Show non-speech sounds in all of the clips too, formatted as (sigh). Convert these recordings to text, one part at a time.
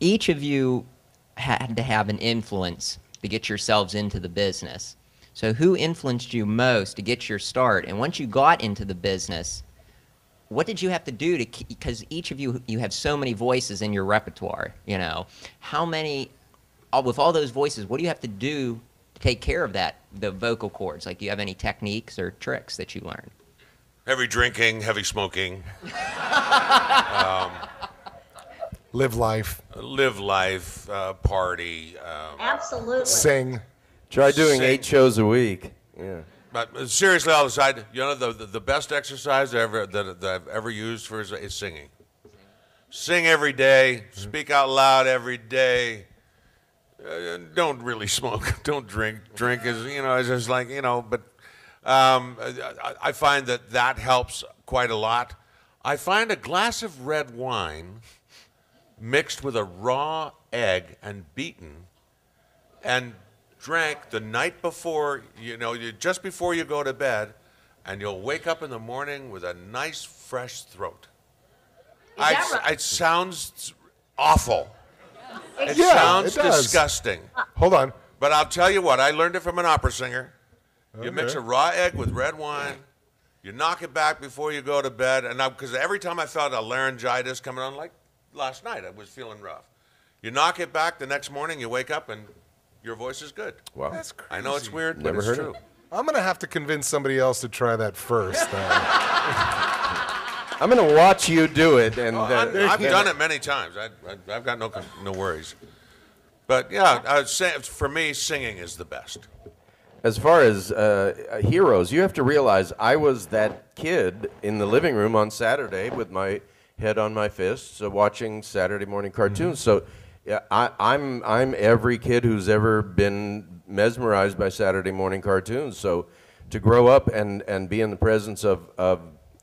each of you had to have an influence to get yourselves into the business. So, who influenced you most to get your start? And once you got into the business, what did you have to do to because each of you you have so many voices in your repertoire you know how many with all those voices what do you have to do to take care of that the vocal cords like do you have any techniques or tricks that you learned Heavy drinking, heavy smoking, (laughs) um, Live life, live life, uh, party. Um, Absolutely. sing. Try doing Sing. eight shows a week. Yeah. but uh, seriously, all aside, you know the, the, the best exercise ever that, that I've ever used for is, is singing. Sing every day. Speak out loud every day. Uh, don't really (laughs) smoke. Don't drink. Drink is you know it's just like you know. But um, I, I find that that helps quite a lot. I find a glass of red wine mixed with a raw egg and beaten and drank the night before, you know, you, just before you go to bed, and you'll wake up in the morning with a nice fresh throat. I, right? It sounds awful. It Yeah, sounds it does. disgusting. Hold on. But I'll tell you what, I learned it from an opera singer. You mix a raw egg with red wine. You knock it back before you go to bed, and because every time I felt a laryngitis coming on, I'm like last night, I was feeling rough. You knock it back the next morning, you wake up, and your voice is good. Wow. That's crazy. I know it's weird, Never but it's heard true. it. I'm gonna have to convince somebody else to try that first. then. (laughs) I'm going to watch you do it. And Oh, uh, I'm- I've done it many times. I, I, I've got no no worries. But yeah, I would say for me, singing is the best. As far as uh, heroes, you have to realize I was that kid in the living room on Saturday with my head on my fists, uh, watching Saturday morning cartoons. So, yeah, I, I'm I'm every kid who's ever been mesmerized by Saturday morning cartoons. So, to grow up and, and be in the presence of, of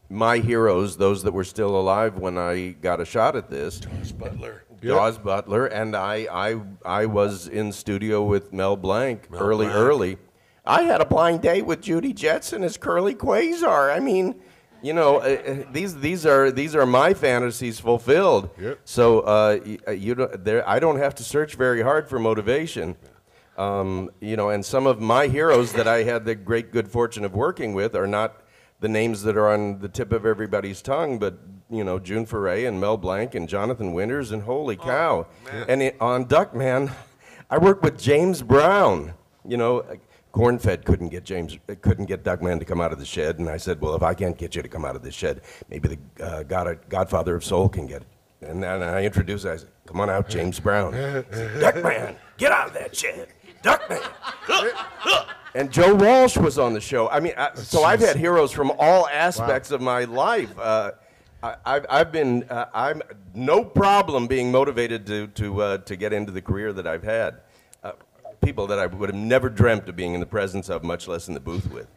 my heroes, those that were still alive when I got a shot at this, Butler. Daws Butler, and I, I, I was in studio with Mel Blanc early, Blanc. early. I had a blind date with Judy Jetson as Curly Quasar. I mean, you know, uh, uh, these these are these are my fantasies fulfilled. Yep. So uh, y- uh, you don't, there, I don't have to search very hard for motivation. Um, you know, and some of my heroes that I had the great good fortune of working with are not the names that are on the tip of everybody's tongue, but you know, June Foray and Mel Blanc and Jonathan Winters and holy cow. and it, on Duckman, (laughs) I worked with James Brown. You know, uh, Cornfed couldn't get James couldn't get Duckman to come out of the shed, and I said, well, if I can't get you to come out of the shed, maybe the uh, God, Godfather of Soul can get it. And then I introduced, I said, come on out, James Brown. Duckman, get out of that shed. Duckman. And Joe Walsh was on the show. I mean, I, so I've had heroes from all aspects of my life. Uh, I, I've, I've been, uh, I'm no problem being motivated to to uh, to get into the career that I've had. People that I would have never dreamt of being in the presence of, much less in the booth with.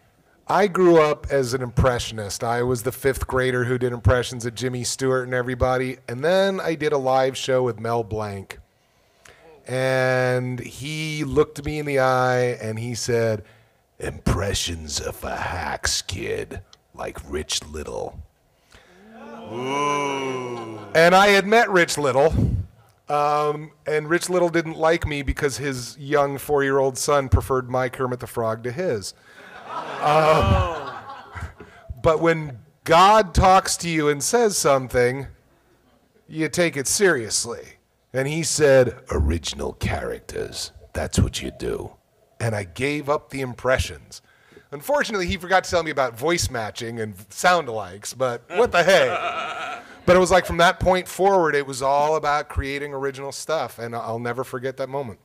I grew up as an impressionist. I was the fifth grader who did impressions of Jimmy Stewart and everybody. And then I did a live show with Mel Blanc. And he looked me in the eye and he said, Impressions of a hacks kid like Rich Little. Ooh. And I had met Rich Little. Um, and Rich Little didn't like me because his young four year old son preferred my Kermit the Frog to his. (laughs) But when God talks to you and says something, you take it seriously. And he said, original characters. That's what you do. And I gave up the impressions. Unfortunately, he forgot to tell me about voice matching and sound alikes, but what the (laughs) hey? But it was like from that point forward, it was all about creating original stuff, and I'll never forget that moment.